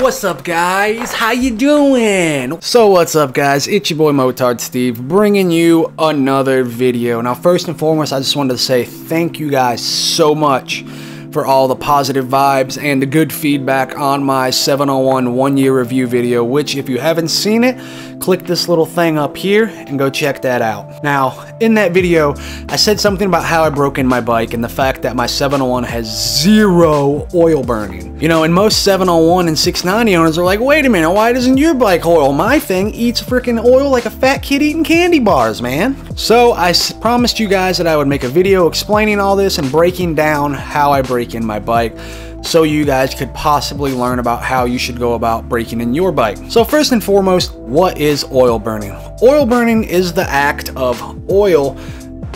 What's up guys? How you doing? So what's up guys? It's your boy Motard Steve bringing you another video. Now first and foremost I just wanted to say thank you guys so much for all the positive vibes and the good feedback on my 701 one year review video, which if you haven't seen it, click this little thing up here and go check that out. Now, in that video, I said something about how I broke in my bike and the fact that my 701 has zero oil burning. You know, and most 701 and 690 owners are like, wait a minute, why doesn't your bike oil? My thing eats freaking oil like a fat kid eating candy bars, man. So I promised you guys that I would make a video explaining all this and breaking down how I break in my bike so you guys could possibly learn about how you should go about breaking in your bike. So first and foremost, what is oil burning? Oil burning is the act of oil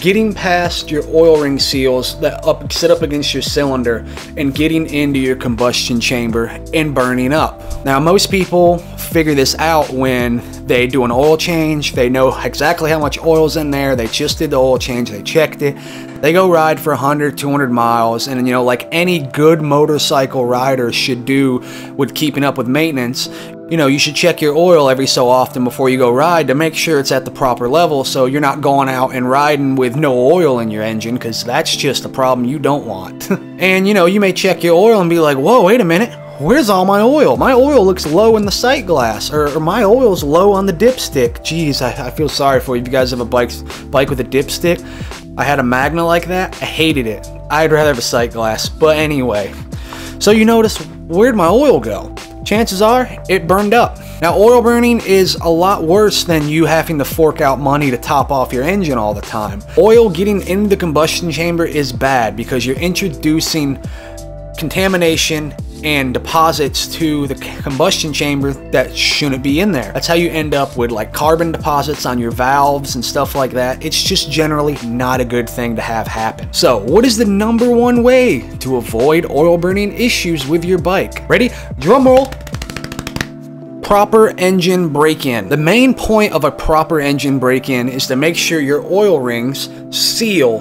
getting past your oil ring seals that up sit up against your cylinder and getting into your combustion chamber and burning up. Now most people figure this out when they do an oil change, they know exactly how much oil's in there, they just did the oil change, they checked it, they go ride for 100, 200 miles, and you know, like any good motorcycle rider should do with keeping up with maintenance, you know, you should check your oil every so often before you go ride to make sure it's at the proper level so you're not going out and riding with no oil in your engine because that's just a problem you don't want. and you know, you may check your oil and be like, whoa, wait a minute, where's all my oil? My oil looks low in the sight glass, or, or my oil's low on the dipstick. Jeez, I, I, feel sorry for you if you guys have a bike, bike with a dipstick. I had a Magna like that. I hated it. I'd rather have a sight glass. But anyway, so you notice, where'd my oil go? Chances are it burned up. Now, oil burning is a lot worse than you having to fork out money to top off your engine all the time. Oil getting in the combustion chamber is bad because you're introducing contamination and deposits to the combustion chamber that shouldn't be in there. That's how you end up with like carbon deposits on your valves and stuff like that. It's just generally not a good thing to have happen. So what is the number one way to avoid oil burning issues with your bike? Ready? Drum roll proper engine break-in. The main point of a proper engine break-in is to make sure your oil rings seal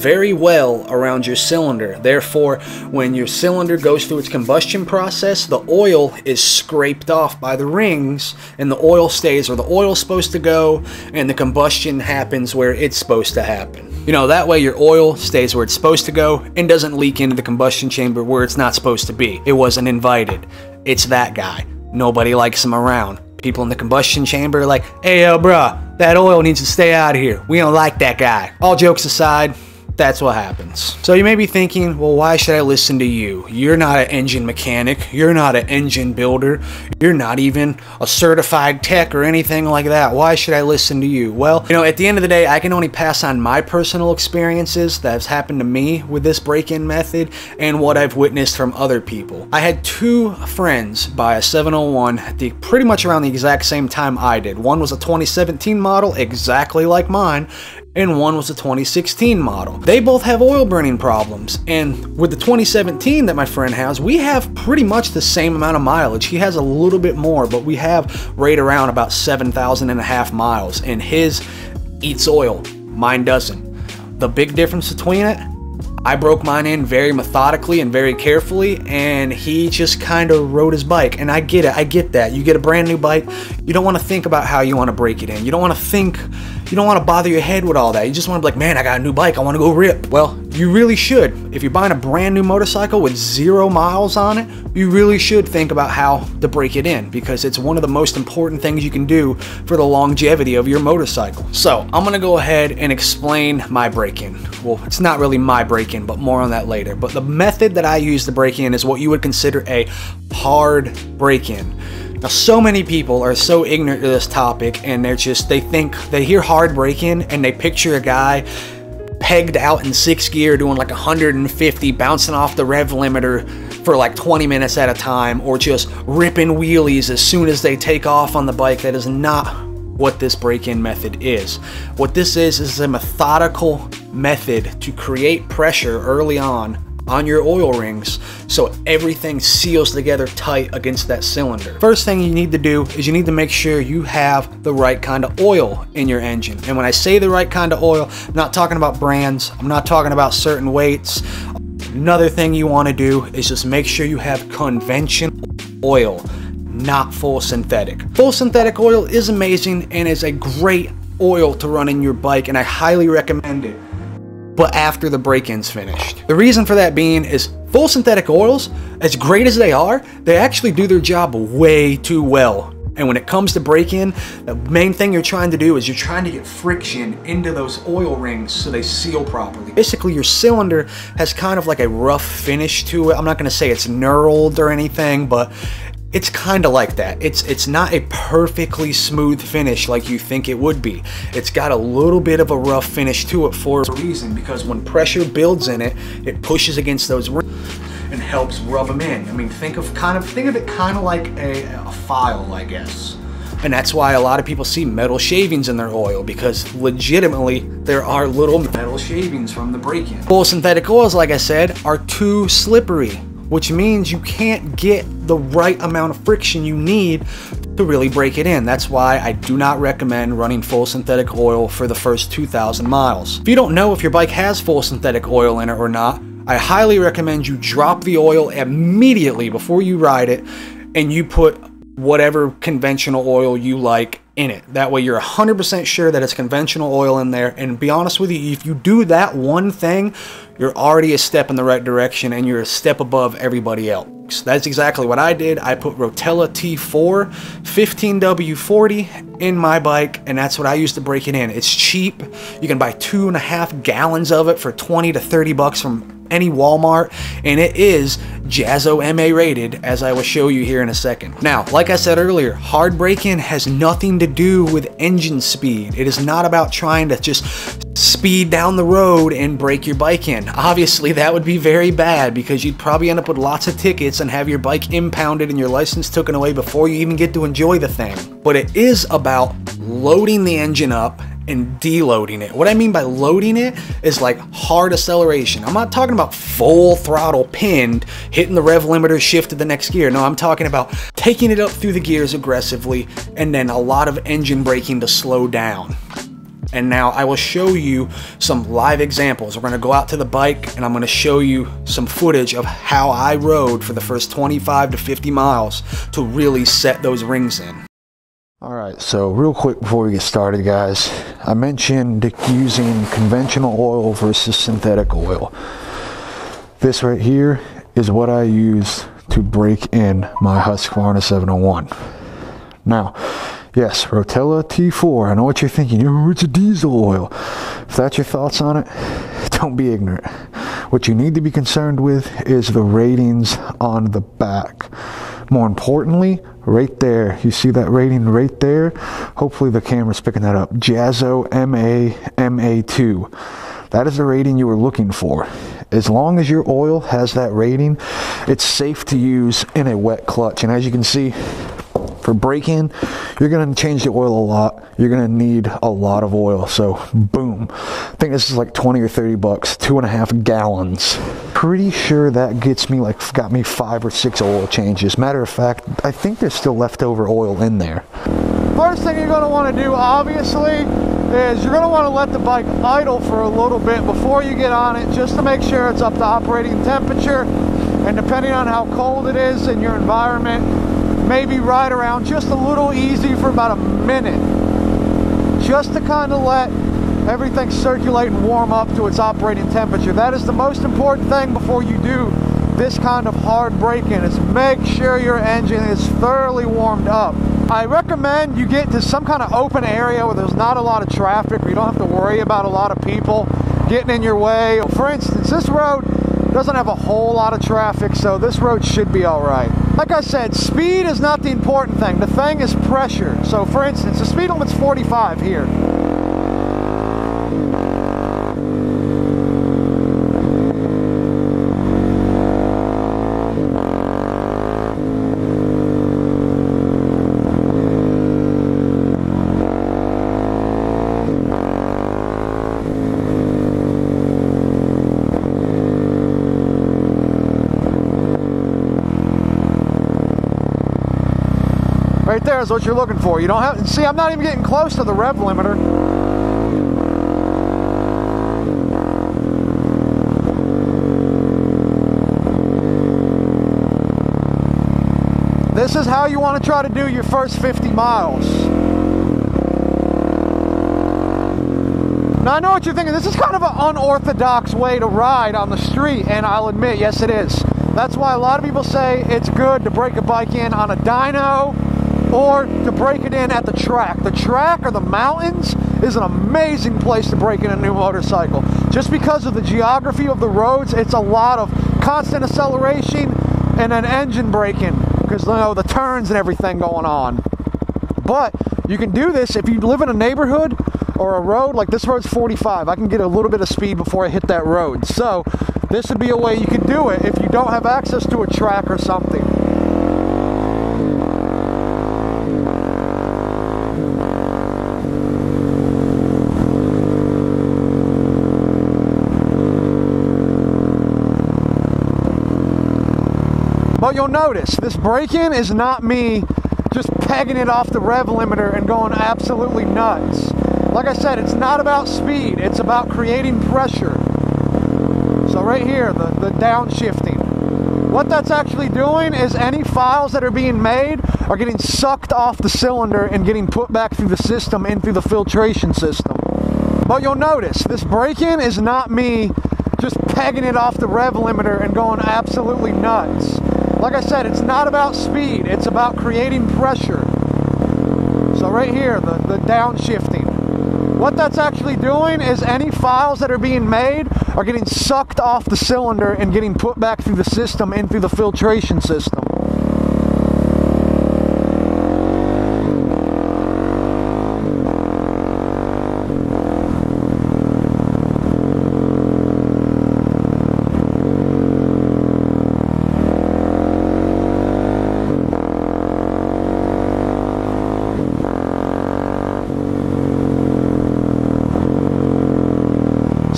very well around your cylinder. Therefore, when your cylinder goes through its combustion process, the oil is scraped off by the rings and the oil stays where the oil's supposed to go and the combustion happens where it's supposed to happen. You know, that way your oil stays where it's supposed to go and doesn't leak into the combustion chamber where it's not supposed to be. It wasn't invited. It's that guy. Nobody likes him around. People in the combustion chamber are like, hey, yo, bruh, that oil needs to stay out of here. We don't like that guy. All jokes aside, that's what happens. So you may be thinking, well, why should I listen to you? You're not an engine mechanic. You're not an engine builder. You're not even a certified tech or anything like that. Why should I listen to you? Well, you know, at the end of the day, I can only pass on my personal experiences that has happened to me with this break-in method and what I've witnessed from other people. I had two friends buy a 701 at the, pretty much around the exact same time I did. One was a 2017 model, exactly like mine, and one was a 2016 model. They both have oil burning problems, and with the 2017 that my friend has, we have pretty much the same amount of mileage. He has a little bit more, but we have right around about 7,000 and a half miles, and his eats oil, mine doesn't. The big difference between it, I broke mine in very methodically and very carefully, and he just kind of rode his bike. And I get it, I get that. You get a brand new bike, you don't want to think about how you want to break it in. You don't want to think you don't want to bother your head with all that. You just want to be like, man, I got a new bike. I want to go rip. Well, you really should. If you're buying a brand new motorcycle with zero miles on it, you really should think about how to break it in because it's one of the most important things you can do for the longevity of your motorcycle. So I'm going to go ahead and explain my break-in. Well, it's not really my break-in, but more on that later. But the method that I use to break in is what you would consider a hard break-in. Now, so many people are so ignorant to this topic, and they're just, they think, they hear hard break-in, and they picture a guy pegged out in sixth gear doing like 150, bouncing off the rev limiter for like 20 minutes at a time, or just ripping wheelies as soon as they take off on the bike. That is not what this break-in method is. What this is, is a methodical method to create pressure early on on your oil rings so everything seals together tight against that cylinder. First thing you need to do is you need to make sure you have the right kind of oil in your engine. And when I say the right kind of oil, I'm not talking about brands, I'm not talking about certain weights. Another thing you want to do is just make sure you have conventional oil. not full synthetic. Full synthetic oil is amazing and is a great oil to run in your bike, and I highly recommend it but after the break-in's finished. The reason for that being is full synthetic oils, as great as they are, they actually do their job way too well. And when it comes to break-in, the main thing you're trying to do is you're trying to get friction into those oil rings so they seal properly. Basically, your cylinder has kind of like a rough finish to it. I'm not going to say it's knurled or anything, but it's kind of like that. It's it's not a perfectly smooth finish like you think it would be. It's got a little bit of a rough finish to it for a reason because when pressure builds in it, it pushes against those and helps rub them in. I mean, think of kind of think of it kind of like a, a file, I guess. And that's why a lot of people see metal shavings in their oil because legitimately there are little metal shavings from the break-in. Full synthetic oils, like I said, are too slippery which means you can't get the right amount of friction you need to really break it in. That's why I do not recommend running full synthetic oil for the first 2,000 miles. If you don't know if your bike has full synthetic oil in it or not, I highly recommend you drop the oil immediately before you ride it and you put whatever conventional oil you like in it. That way you're 100% sure that it's conventional oil in there. And be honest with you, if you do that one thing, you're already a step in the right direction and you're a step above everybody else. That's exactly what I did. I put Rotella T4 15W40 in my bike and that's what I used to break it in. It's cheap. You can buy two and a half gallons of it for 20 to 30 bucks from any Walmart, and it is JASO MA rated, as I will show you here in a second. Now, like I said earlier, hard break-in has nothing to do with engine speed. It is not about trying to just speed down the road and break your bike in. Obviously, that would be very bad because you'd probably end up with lots of tickets and have your bike impounded and your license taken away before you even get to enjoy the thing. But it is about loading the engine up and deloading it. What I mean by loading it is like hard acceleration. I'm not talking about full throttle pinned, hitting the rev limiter, shift to the next gear. No, I'm talking about taking it up through the gears aggressively and then a lot of engine braking to slow down. And now I will show you some live examples. We're gonna go out to the bike and I'm gonna show you some footage of how I rode for the first 25 to 50 miles to really set those rings in. All right, so real quick before we get started, guys, I mentioned using conventional oil versus synthetic oil. This right here is what I use to break in my Husqvarna 701. Now, yes, Rotella T4, I know what you're thinking, oh, it's a diesel oil. If that's your thoughts on it, don't be ignorant. What you need to be concerned with is the ratings on the back. More importantly, right there, you see that rating right there? Hopefully the camera's picking that up. JASO MA MA2. That is the rating you are looking for. As long as your oil has that rating, it's safe to use in a wet clutch. And as you can see, for break-in, you're going to change the oil a lot. You're going to need a lot of oil. So boom. I think this is like 20 or 30 bucks, two and a half gallons. Pretty sure that gets me like, got me five or six oil changes. Matter of fact, I think there's still leftover oil in there. First thing you're going to want to do, obviously, is you're going to want to let the bike idle for a little bit before you get on it, just to make sure it's up to operating temperature. And depending on how cold it is in your environment, maybe ride around just a little easy for about a minute just to kind of let everything circulate and warm up to its operating temperature. That is the most important thing before you do this kind of hard break-in is make sure your engine is thoroughly warmed up. I recommend you get to some kind of open area where there's not a lot of traffic, where you don't have to worry about a lot of people getting in your way. For instance, this road doesn't have a whole lot of traffic, so this road should be all right. Like I said, speed is not the important thing. The thing is pressure. So for instance, the speed limit's 45 here. What you're looking for. You don't have, see, I'm not even getting close to the rev limiter. this is how you want to try to do your first 50 miles. Now I know what you're thinking, this is kind of an unorthodox way to ride on the street, and I'll admit, yes it is. That's why a lot of people say it's good to break a bike in on a dyno or to break it in at the track. The track or the mountains is an amazing place to break in a new motorcycle. Just because of the geography of the roads, it's a lot of constant acceleration and an engine braking because you know the turns and everything going on. But you can do this if you live in a neighborhood or a road like this road's 45. I can get a little bit of speed before I hit that road. So this would be a way you could do it if you don't have access to a track or something. But you'll notice this break-in is not me just pegging it off the rev limiter and going absolutely nuts. Like I said, it's not about speed, it's about creating pressure. So right here, the, the downshifting. What that's actually doing is any files that are being made are getting sucked off the cylinder and getting put back through the system and through the filtration system. But you'll notice, this break-in is not me just pegging it off the rev limiter and going absolutely nuts. Like I said, it's not about speed, it's about creating pressure. So right here, the, the downshifting. What that's actually doing is any files that are being made are getting sucked off the cylinder and getting put back through the system and through the filtration system.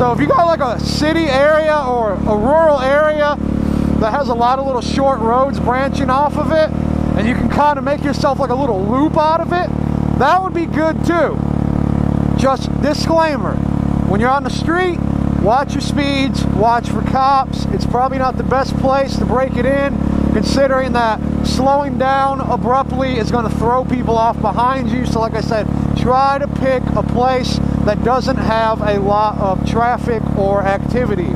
So if you got like a city area or a rural area that has a lot of little short roads branching off of it, and you can kind of make yourself like a little loop out of it, that would be good too. Just disclaimer, when you're on the street, watch your speeds, watch for cops. It's probably not the best place to break it in, considering that slowing down abruptly is going to throw people off behind you. So like I said, try to pick a place that doesn't have a lot of traffic or activity.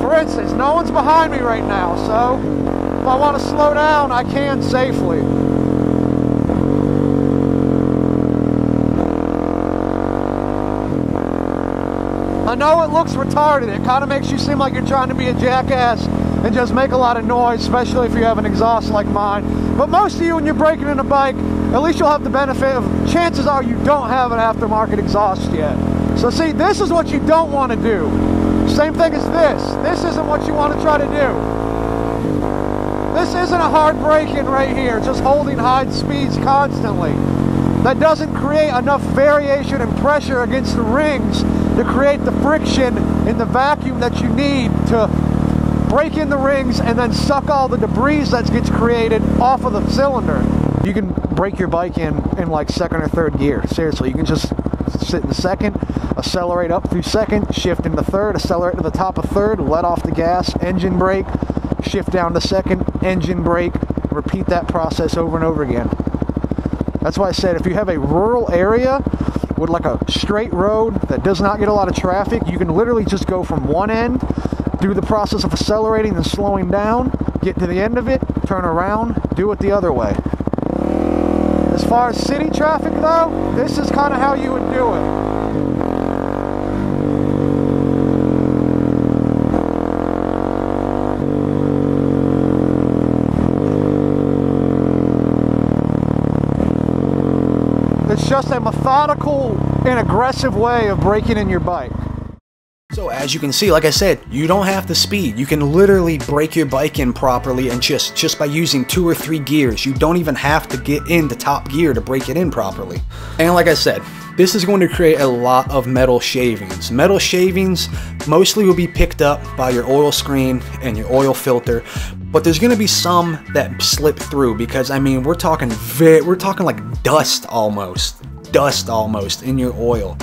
For instance, no one's behind me right now, so if I want to slow down, I can safely. I know it looks retarded. It kind of makes you seem like you're trying to be a jackass and just make a lot of noise, especially if you have an exhaust like mine. But most of you, when you're breaking in a bike, at least you'll have the benefit of chances are you don't have an aftermarket exhaust yet. So see, this is what you don't want to do. Same thing as this. This isn't what you want to try to do. This isn't a hard break-in right here, just holding high speeds constantly. That doesn't create enough variation and pressure against the rings to create the friction in the vacuum that you need to break in the rings and then suck all the debris that gets created off of the cylinder. You can break your bike in in like second or third gear. Seriously, you can just sit in second, accelerate up through second, shift into third, accelerate to the top of third, let off the gas, engine brake, shift down to second, engine brake, repeat that process over and over again. That's why I said if you have a rural area with like a straight road that does not get a lot of traffic, you can literally just go from one end do the process of accelerating and slowing down, get to the end of it, turn around, do it the other way. As far as city traffic though, this is kind of how you would do it. It's just a methodical and aggressive way of breaking in your bike. So as you can see, like I said, you don't have to speed. You can literally break your bike in properly and just, just by using two or three gears. You don't even have to get into top gear to break it in properly. And like I said, this is going to create a lot of metal shavings. Metal shavings mostly will be picked up by your oil screen and your oil filter, but there's going to be some that slip through because I mean we're talking we're talking like dust almost, dust almost in your oil.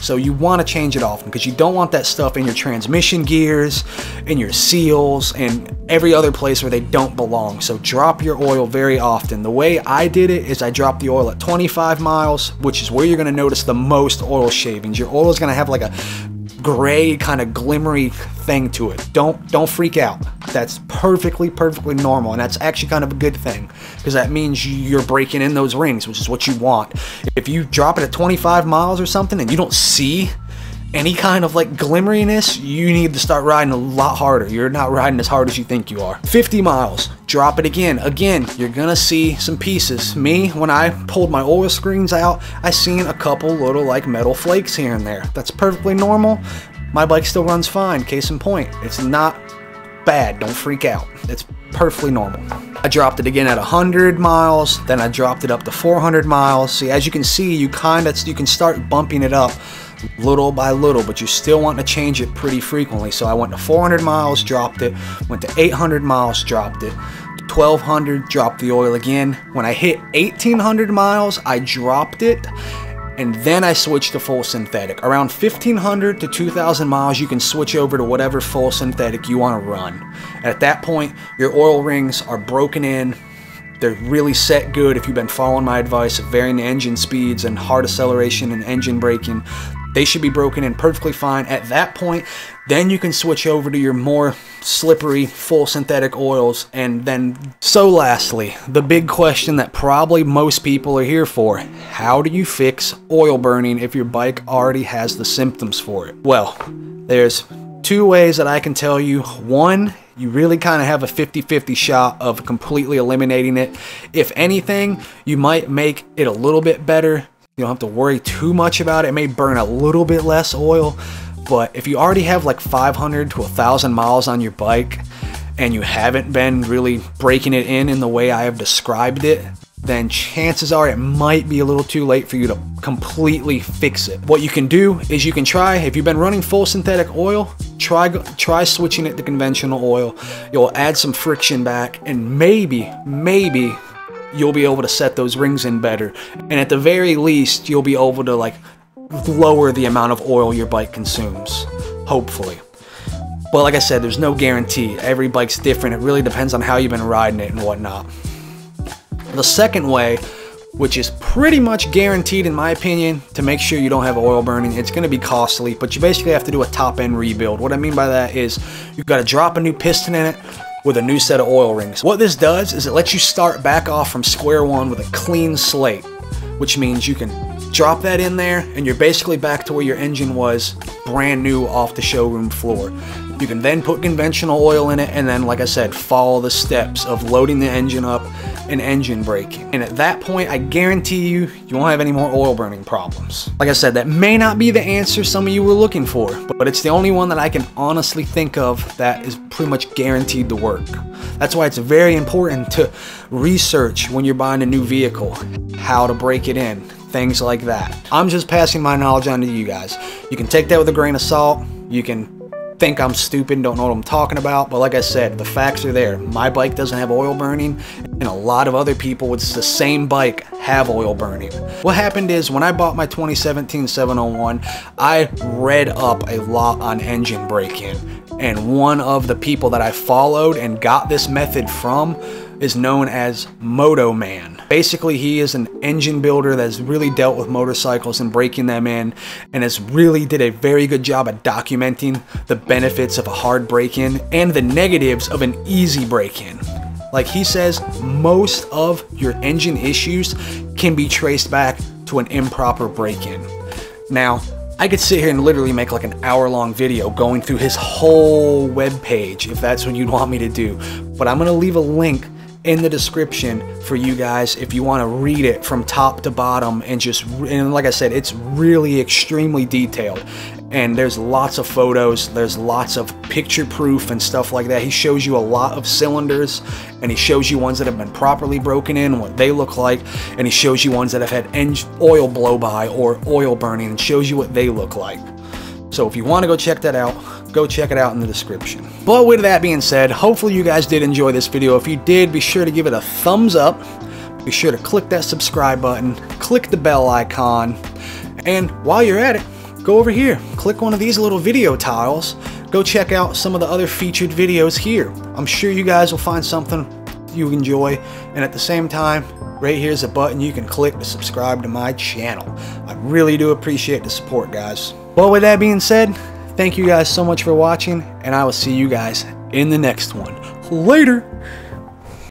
So you want to change it often because you don't want that stuff in your transmission gears, in your seals, and every other place where they don't belong. So drop your oil very often. The way I did it is I dropped the oil at 25 miles, which is where you're going to notice the most oil shavings. Your oil is going to have like a gray kind of glimmery thing to it. Don't don't freak out. That's perfectly perfectly normal and that's actually kind of a good thing because that means you're breaking in those rings, which is what you want. If you drop it at 25 miles or something and you don't see any kind of like glimmeriness, you need to start riding a lot harder. You're not riding as hard as you think you are. 50 miles, drop it again. Again, you're gonna see some pieces. Me, when I pulled my oil screens out, I seen a couple little like metal flakes here and there. That's perfectly normal. My bike still runs fine, case in point. It's not bad, don't freak out. It's perfectly normal. I dropped it again at 100 miles, then I dropped it up to 400 miles. See, as you can see, you kind of, you can start bumping it up little by little, but you still want to change it pretty frequently. So I went to 400 miles, dropped it, went to 800 miles, dropped it, 1200, dropped the oil again. When I hit 1800 miles, I dropped it and then I switched to full synthetic. Around 1500 to 2000 miles, you can switch over to whatever full synthetic you want to run. At that point, your oil rings are broken in, they're really set good if you've been following my advice of varying the engine speeds and hard acceleration and engine braking. They should be broken in perfectly fine. At that point, then you can switch over to your more slippery full synthetic oils. And then, so lastly, the big question that probably most people are here for. How do you fix oil burning if your bike already has the symptoms for it? Well, there's two ways that I can tell you. One, you really kind of have a 50-50 shot of completely eliminating it. If anything, you might make it a little bit better you don't have to worry too much about it. It may burn a little bit less oil, but if you already have like 500 to 1,000 miles on your bike and you haven't been really breaking it in in the way I have described it, then chances are it might be a little too late for you to completely fix it. What you can do is you can try, if you've been running full synthetic oil, try try switching it to conventional oil. You'll add some friction back and maybe, maybe you'll be able to set those rings in better. And at the very least, you'll be able to like lower the amount of oil your bike consumes, hopefully. But like I said, there's no guarantee. Every bike's different. It really depends on how you've been riding it and whatnot. The second way, which is pretty much guaranteed in my opinion, to make sure you don't have oil burning, it's going to be costly, but you basically have to do a top end rebuild. What I mean by that is you've got to drop a new piston in it, with a new set of oil rings. What this does is it lets you start back off from square one with a clean slate, which means you can drop that in there and you're basically back to where your engine was brand new off the showroom floor. You can then put conventional oil in it and then, like I said, follow the steps of loading the engine up and engine braking. And at that point, I guarantee you, you won't have any more oil burning problems. Like I said, that may not be the answer some of you were looking for, but it's the only one that I can honestly think of that is pretty much guaranteed to work. That's why it's very important to research when you're buying a new vehicle, how to break it in, things like that. I'm just passing my knowledge on to you guys. You can take that with a grain of salt. You can think I'm stupid, don't know what I'm talking about, but like I said, the facts are there. My bike doesn't have oil burning, and a lot of other people with the same bike have oil burning. What happened is when I bought my 2017 701, I read up a lot on engine braking, and one of the people that I followed and got this method from is known as Moto Man. Basically, he is an engine builder that's really dealt with motorcycles and breaking them in and has really did a very good job at documenting the benefits of a hard break-in and the negatives of an easy break-in. Like he says, most of your engine issues can be traced back to an improper break-in. Now, I could sit here and literally make like an hour long video going through his whole web page if that's what you'd want me to do. But I'm to leave a link in the description for you guys if you want to read it from top to bottom and just and like I said it's really extremely detailed. And there's lots of photos there's lots of picture proof and stuff like that. He shows you a lot of cylinders and he shows you ones that have been properly broken in what they look like and he shows you ones that have had oil blow by or oil burning and shows you what they look like. So if you want to go check that out go check it out in the description. But with that being said, hopefully you guys did enjoy this video. If you did, be sure to give it a thumbs up. Be sure to click that subscribe button, click the bell icon, and while you're at it, go over here, click one of these little video tiles, go check out some of the other featured videos here. I'm sure you guys will find something you enjoy, and at the same time, right here's a button you can click to subscribe to my channel. I really do appreciate the support, guys. But with that being said, thank you guys so much for watching, and I will see you guys in the next one. Later!